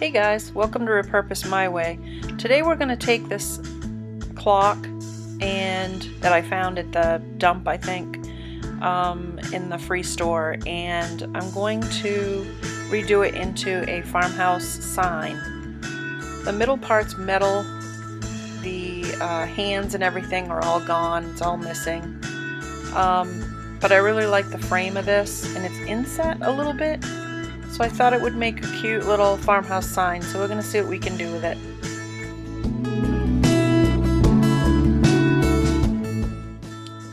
Hey guys, welcome to Repurpose My Way. Today we're going to take this clock and that I found at the dump, I think, um, in the free store, and I'm going to redo it into a farmhouse sign. The middle part's metal, the uh, hands and everything are all gone, it's all missing. Um, but I really like the frame of this, and it's inset a little bit, so I thought it would make a cute little farmhouse sign, so we're going to see what we can do with it.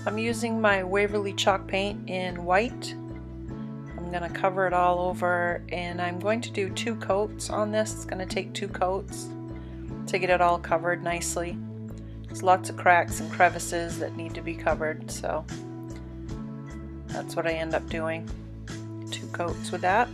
I'm using my Waverly chalk paint in white. I'm going to cover it all over and I'm going to do two coats on this. It's going to take two coats to get it all covered nicely. There's lots of cracks and crevices that need to be covered so that's what I end up doing. Two coats with that.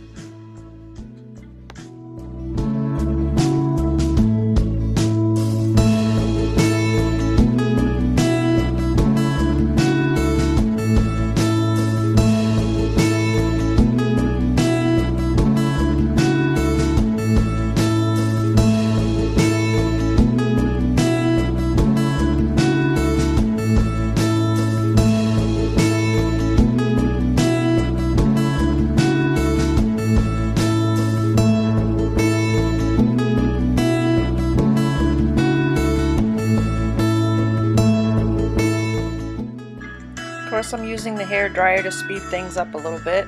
I'm using the hair dryer to speed things up a little bit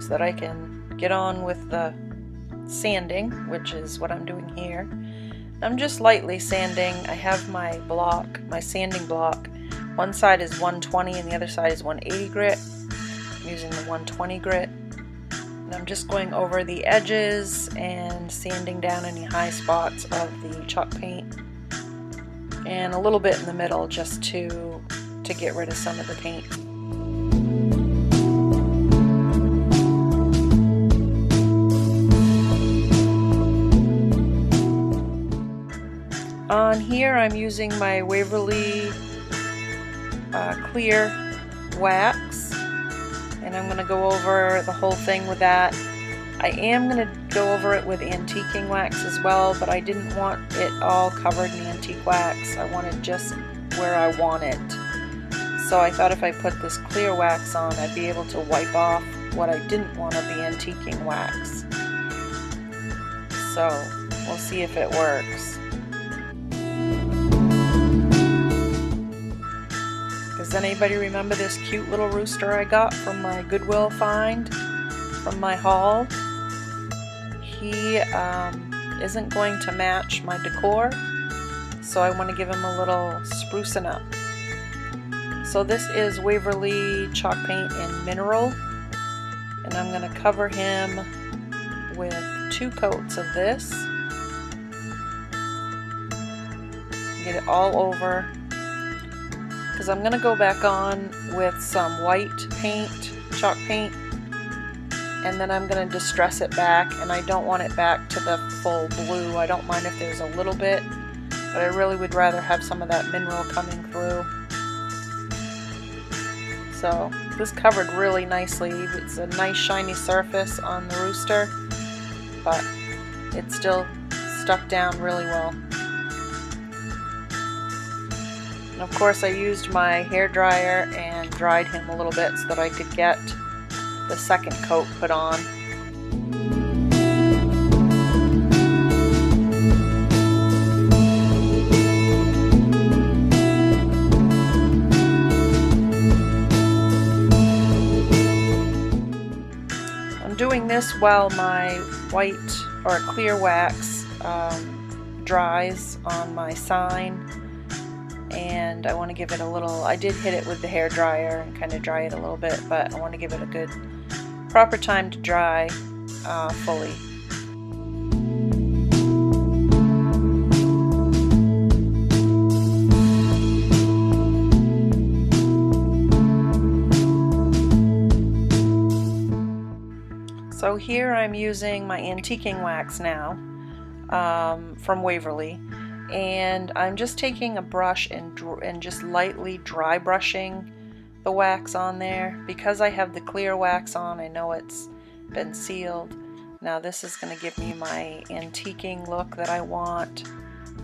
so that I can get on with the sanding, which is what I'm doing here. I'm just lightly sanding. I have my block, my sanding block. One side is 120 and the other side is 180 grit. I'm using the 120 grit. And I'm just going over the edges and sanding down any high spots of the chalk paint. And a little bit in the middle just to to get rid of some of the paint. On here I'm using my Waverly uh, clear wax and I'm going to go over the whole thing with that. I am going to go over it with antiquing wax as well, but I didn't want it all covered in antique wax. I wanted just where I want it. So I thought if I put this clear wax on, I'd be able to wipe off what I didn't want of the antiquing wax. So we'll see if it works. Does anybody remember this cute little rooster I got from my Goodwill find from my haul? He um, isn't going to match my decor, so I want to give him a little sprucing up. So this is Waverly chalk paint in mineral and I'm going to cover him with two coats of this. Get it all over because I'm going to go back on with some white paint, chalk paint, and then I'm going to distress it back and I don't want it back to the full blue. I don't mind if there's a little bit, but I really would rather have some of that mineral coming through. So this covered really nicely. It's a nice shiny surface on the rooster, but it still stuck down really well. And of course I used my hair dryer and dried him a little bit so that I could get the second coat put on. This while my white or clear wax um, dries on my sign. And I want to give it a little I did hit it with the hair dryer and kind of dry it a little bit but I want to give it a good proper time to dry uh, fully I'm using my antiquing wax now um, from Waverly and I'm just taking a brush and, and just lightly dry brushing the wax on there. Because I have the clear wax on, I know it's been sealed. Now this is going to give me my antiquing look that I want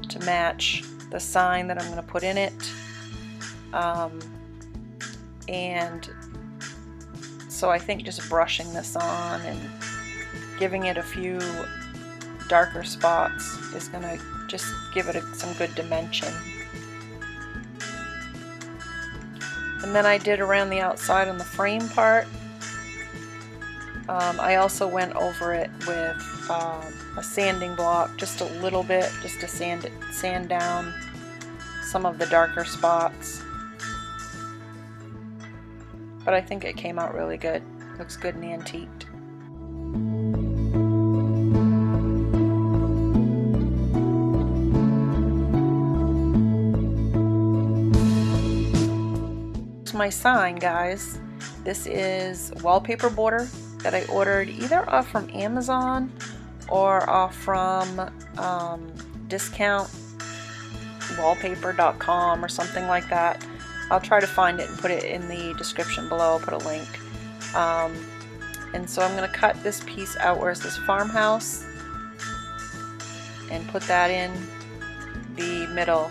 to match the sign that I'm going to put in it. Um, and so I think just brushing this on and giving it a few darker spots is going to just give it a, some good dimension. And then I did around the outside on the frame part. Um, I also went over it with um, a sanding block, just a little bit, just to sand it, sand down some of the darker spots. But I think it came out really good. Looks good and antiqued. My sign guys this is wallpaper border that I ordered either off from Amazon or off from um, discountwallpaper.com or something like that. I'll try to find it and put it in the description below. I'll put a link. Um, and so I'm going to cut this piece out where this farmhouse and put that in the middle.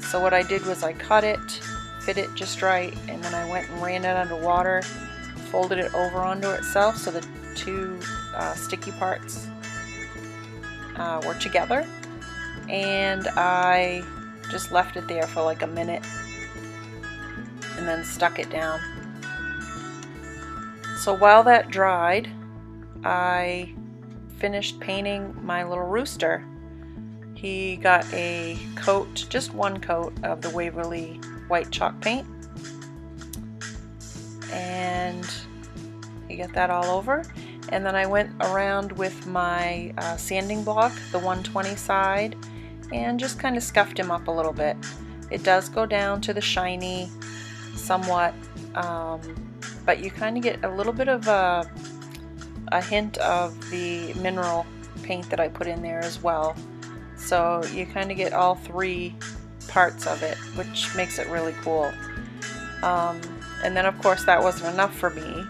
So what I did was I cut it, fit it just right, and then I went and ran it under water folded it over onto itself so the two uh, sticky parts uh, were together and I just left it there for like a minute and then stuck it down. So while that dried I finished painting my little rooster. He got a coat, just one coat of the Waverly white chalk paint. And you get that all over. And then I went around with my uh, sanding block the 120 side and just kind of scuffed him up a little bit. It does go down to the shiny somewhat um, but you kind of get a little bit of a, a hint of the mineral paint that I put in there as well. So you kind of get all three parts of it which makes it really cool um, and then of course that wasn't enough for me.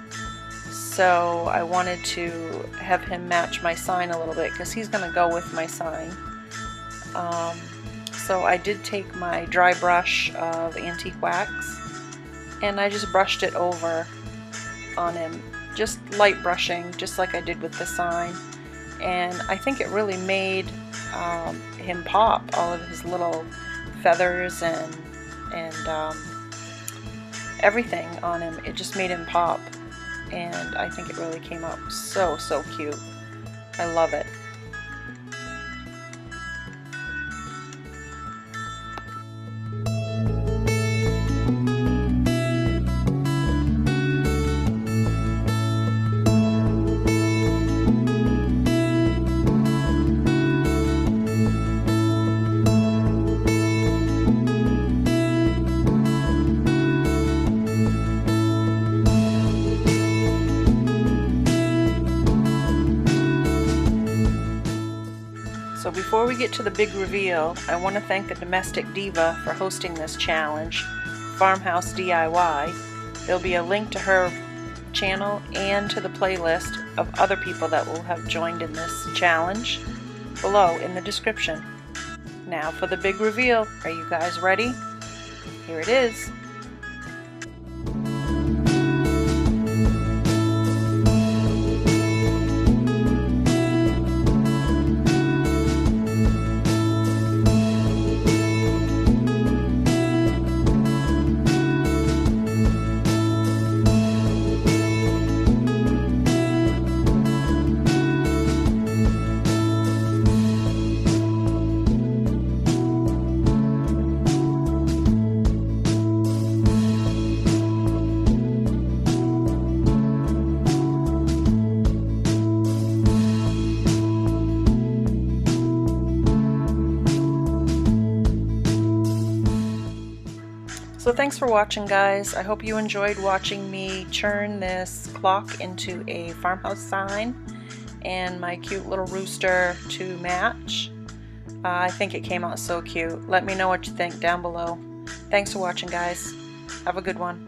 So I wanted to have him match my sign a little bit because he's going to go with my sign. Um, so I did take my dry brush of antique wax and I just brushed it over on him. Just light brushing, just like I did with the sign. And I think it really made um, him pop, all of his little feathers and, and um, everything on him. It just made him pop. And I think it really came out so, so cute. I love it. Get to the big reveal, I want to thank the Domestic Diva for hosting this challenge, Farmhouse DIY. There'll be a link to her channel and to the playlist of other people that will have joined in this challenge below in the description. Now for the big reveal. Are you guys ready? Here it is. So thanks for watching guys. I hope you enjoyed watching me churn this clock into a farmhouse sign and my cute little rooster to match. Uh, I think it came out so cute. Let me know what you think down below. Thanks for watching guys. Have a good one.